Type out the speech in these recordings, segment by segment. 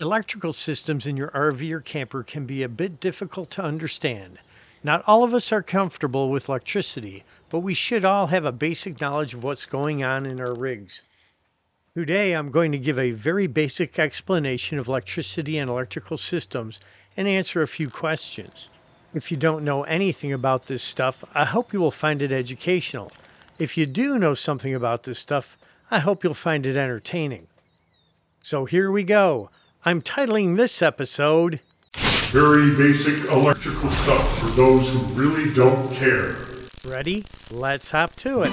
Electrical systems in your RV or camper can be a bit difficult to understand. Not all of us are comfortable with electricity, but we should all have a basic knowledge of what's going on in our rigs. Today I'm going to give a very basic explanation of electricity and electrical systems and answer a few questions. If you don't know anything about this stuff, I hope you will find it educational. If you do know something about this stuff, I hope you'll find it entertaining. So here we go. I'm titling this episode Very basic electrical stuff for those who really don't care. Ready? Let's hop to it.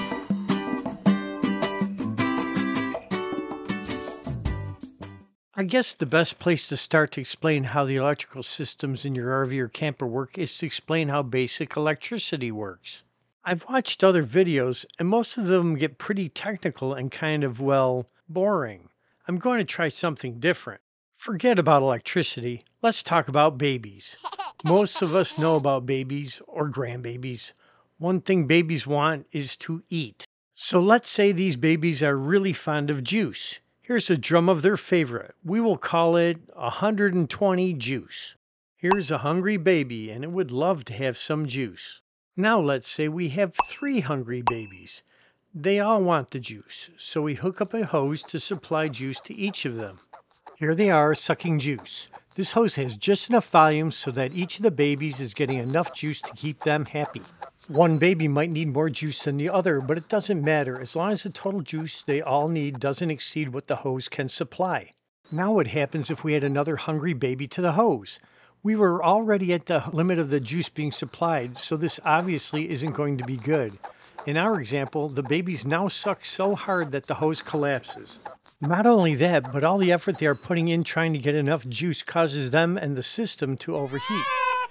I guess the best place to start to explain how the electrical systems in your RV or camper work is to explain how basic electricity works. I've watched other videos, and most of them get pretty technical and kind of, well, boring. I'm going to try something different. Forget about electricity. Let's talk about babies. Most of us know about babies or grandbabies. One thing babies want is to eat. So let's say these babies are really fond of juice. Here's a drum of their favorite. We will call it 120 juice. Here's a hungry baby and it would love to have some juice. Now let's say we have three hungry babies. They all want the juice, so we hook up a hose to supply juice to each of them. Here they are sucking juice. This hose has just enough volume so that each of the babies is getting enough juice to keep them happy. One baby might need more juice than the other, but it doesn't matter as long as the total juice they all need doesn't exceed what the hose can supply. Now what happens if we add another hungry baby to the hose? We were already at the limit of the juice being supplied, so this obviously isn't going to be good. In our example, the babies now suck so hard that the hose collapses. Not only that, but all the effort they are putting in trying to get enough juice causes them and the system to overheat.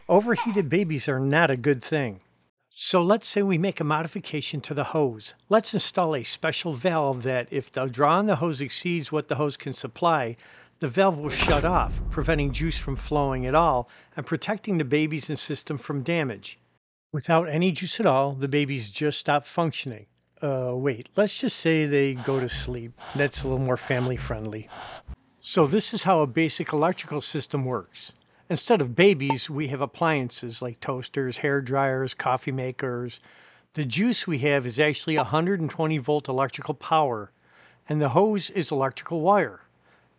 Overheated babies are not a good thing. So let's say we make a modification to the hose. Let's install a special valve that if the draw on the hose exceeds what the hose can supply, the valve will shut off, preventing juice from flowing at all and protecting the babies and system from damage. Without any juice at all, the babies just stop functioning. Uh, wait, let's just say they go to sleep. That's a little more family friendly. So this is how a basic electrical system works. Instead of babies, we have appliances like toasters, hair dryers, coffee makers. The juice we have is actually 120 volt electrical power, and the hose is electrical wire.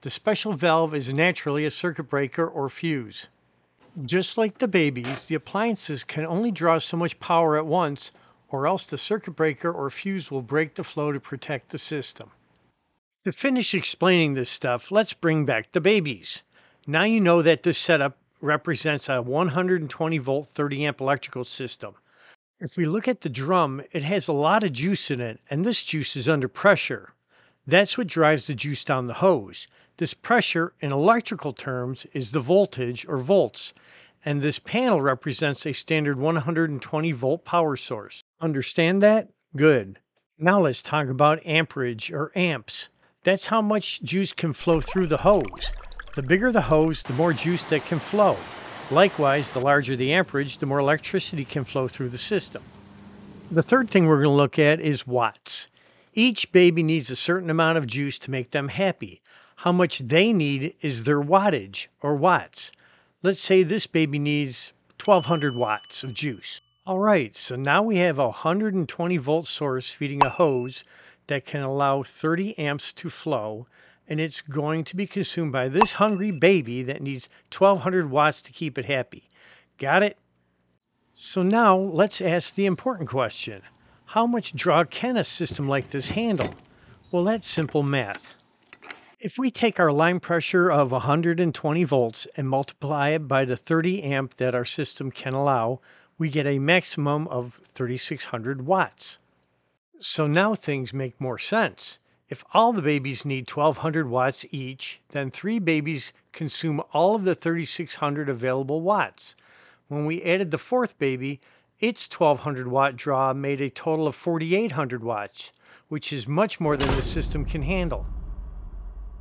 The special valve is naturally a circuit breaker or fuse. Just like the babies, the appliances can only draw so much power at once, or else the circuit breaker or fuse will break the flow to protect the system. To finish explaining this stuff, let's bring back the babies. Now you know that this setup represents a 120 volt 30 amp electrical system. If we look at the drum, it has a lot of juice in it, and this juice is under pressure. That's what drives the juice down the hose. This pressure, in electrical terms, is the voltage or volts, and this panel represents a standard 120 volt power source. Understand that? Good. Now let's talk about amperage or amps. That's how much juice can flow through the hose. The bigger the hose, the more juice that can flow. Likewise, the larger the amperage, the more electricity can flow through the system. The third thing we're going to look at is watts. Each baby needs a certain amount of juice to make them happy. How much they need is their wattage, or watts. Let's say this baby needs 1200 watts of juice. All right, so now we have a 120 volt source feeding a hose that can allow 30 amps to flow and it's going to be consumed by this hungry baby that needs 1200 watts to keep it happy. Got it? So now let's ask the important question. How much draw can a system like this handle? Well, that's simple math. If we take our line pressure of 120 volts and multiply it by the 30 amp that our system can allow, we get a maximum of 3600 watts. So now things make more sense. If all the babies need 1200 watts each, then three babies consume all of the 3600 available watts. When we added the fourth baby, its 1200 watt draw made a total of 4800 watts, which is much more than the system can handle.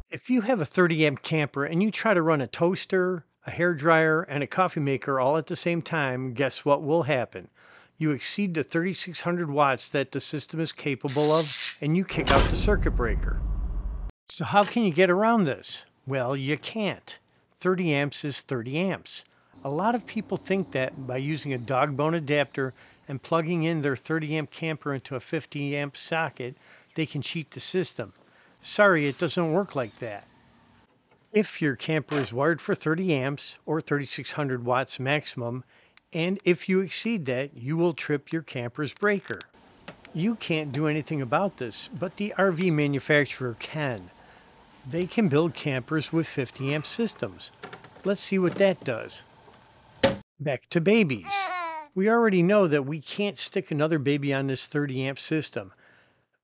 If you have a 30 amp camper and you try to run a toaster, a hair dryer, and a coffee maker all at the same time, guess what will happen? you exceed the 3600 watts that the system is capable of, and you kick out the circuit breaker. So how can you get around this? Well, you can't. 30 amps is 30 amps. A lot of people think that by using a dog bone adapter and plugging in their 30 amp camper into a 50 amp socket, they can cheat the system. Sorry, it doesn't work like that. If your camper is wired for 30 amps or 3600 watts maximum, and if you exceed that, you will trip your camper's breaker. You can't do anything about this, but the RV manufacturer can. They can build campers with 50 amp systems. Let's see what that does. Back to babies. We already know that we can't stick another baby on this 30 amp system,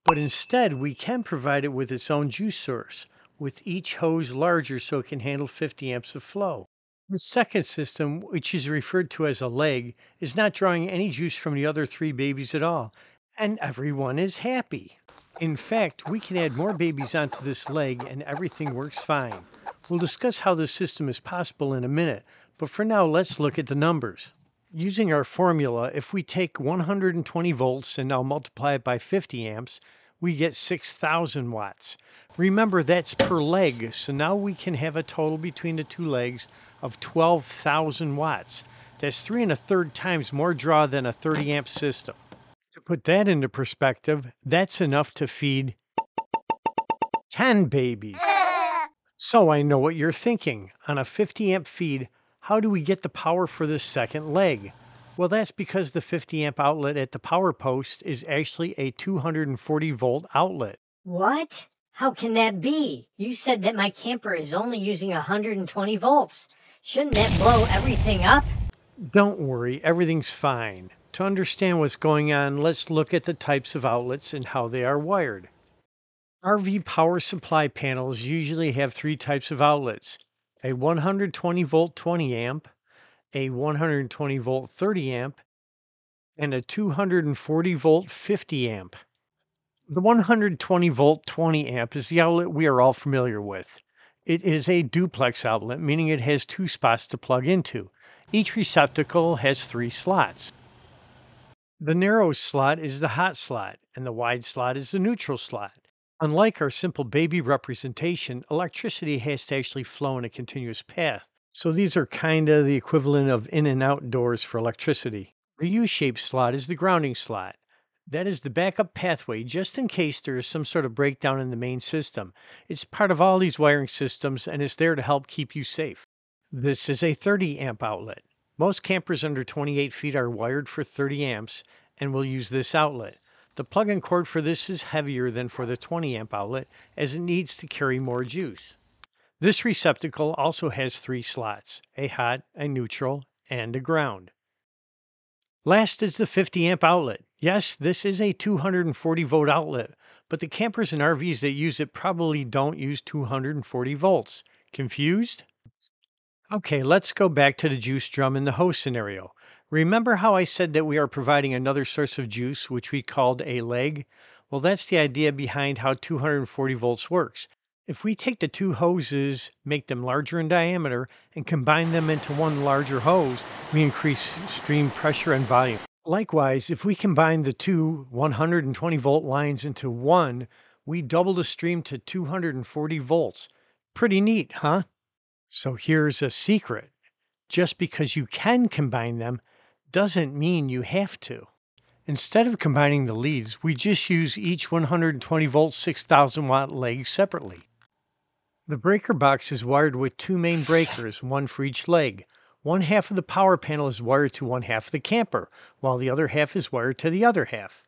but instead we can provide it with its own juice source, with each hose larger so it can handle 50 amps of flow. The second system, which is referred to as a leg, is not drawing any juice from the other three babies at all, and everyone is happy. In fact, we can add more babies onto this leg and everything works fine. We'll discuss how this system is possible in a minute, but for now let's look at the numbers. Using our formula, if we take 120 volts and now multiply it by 50 amps, we get 6,000 watts. Remember, that's per leg, so now we can have a total between the two legs of 12,000 watts. That's three and a third times more draw than a 30 amp system. To put that into perspective, that's enough to feed 10 babies. So I know what you're thinking. On a 50 amp feed, how do we get the power for this second leg? Well, that's because the 50 amp outlet at the power post is actually a 240 volt outlet. What? How can that be? You said that my camper is only using 120 volts. Shouldn't that blow everything up? Don't worry, everything's fine. To understand what's going on, let's look at the types of outlets and how they are wired. RV power supply panels usually have three types of outlets a 120 volt 20 amp, a 120 volt 30 amp, and a 240 volt 50 amp. The 120 volt 20 amp is the outlet we are all familiar with. It is a duplex outlet, meaning it has two spots to plug into. Each receptacle has three slots. The narrow slot is the hot slot, and the wide slot is the neutral slot. Unlike our simple baby representation, electricity has to actually flow in a continuous path. So these are kind of the equivalent of in and out doors for electricity. The U-shaped slot is the grounding slot. That is the backup pathway just in case there is some sort of breakdown in the main system. It's part of all these wiring systems and is there to help keep you safe. This is a 30 amp outlet. Most campers under 28 feet are wired for 30 amps and will use this outlet. The plug-in cord for this is heavier than for the 20 amp outlet as it needs to carry more juice. This receptacle also has three slots, a hot, a neutral, and a ground. Last is the 50 amp outlet. Yes, this is a 240 volt outlet, but the campers and RVs that use it probably don't use 240 volts. Confused? Okay, let's go back to the juice drum in the hose scenario. Remember how I said that we are providing another source of juice, which we called a leg? Well, that's the idea behind how 240 volts works. If we take the two hoses, make them larger in diameter, and combine them into one larger hose, we increase stream pressure and volume. Likewise, if we combine the two 120 volt lines into one, we double the stream to 240 volts. Pretty neat, huh? So here's a secret. Just because you can combine them doesn't mean you have to. Instead of combining the leads, we just use each 120 volt 6000 watt leg separately. The breaker box is wired with two main breakers, one for each leg. One half of the power panel is wired to one half of the camper, while the other half is wired to the other half.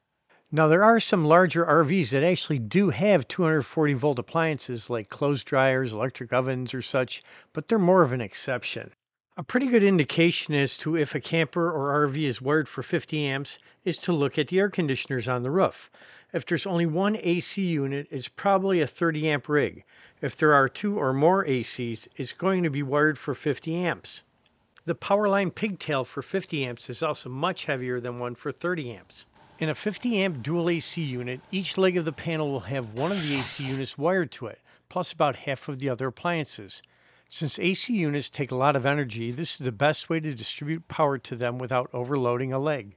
Now there are some larger RVs that actually do have 240 volt appliances like clothes dryers, electric ovens or such, but they're more of an exception. A pretty good indication as to if a camper or RV is wired for 50 amps is to look at the air conditioners on the roof. If there's only one AC unit, it's probably a 30 amp rig. If there are two or more ACs, it's going to be wired for 50 amps. The Powerline pigtail for 50 amps is also much heavier than one for 30 amps. In a 50 amp dual AC unit, each leg of the panel will have one of the AC units wired to it, plus about half of the other appliances. Since AC units take a lot of energy, this is the best way to distribute power to them without overloading a leg.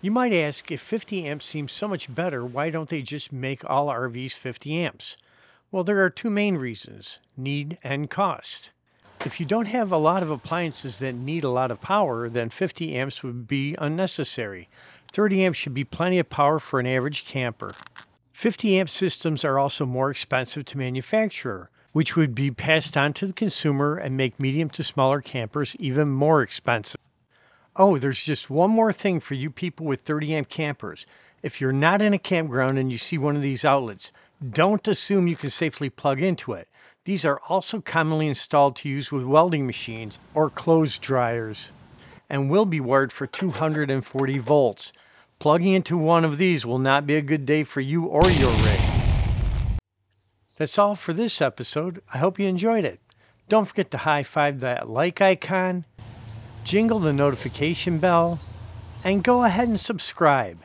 You might ask, if 50 amps seems so much better, why don't they just make all RVs 50 amps? Well, there are two main reasons need and cost. If you don't have a lot of appliances that need a lot of power, then 50 amps would be unnecessary. 30 amps should be plenty of power for an average camper. 50 amp systems are also more expensive to manufacture, which would be passed on to the consumer and make medium to smaller campers even more expensive. Oh, there's just one more thing for you people with 30 amp campers. If you're not in a campground and you see one of these outlets, don't assume you can safely plug into it. These are also commonly installed to use with welding machines or clothes dryers and will be wired for 240 volts. Plugging into one of these will not be a good day for you or your rig. That's all for this episode. I hope you enjoyed it. Don't forget to high five that like icon, jingle the notification bell, and go ahead and subscribe.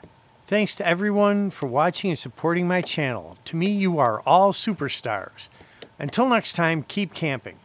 Thanks to everyone for watching and supporting my channel. To me, you are all superstars. Until next time, keep camping.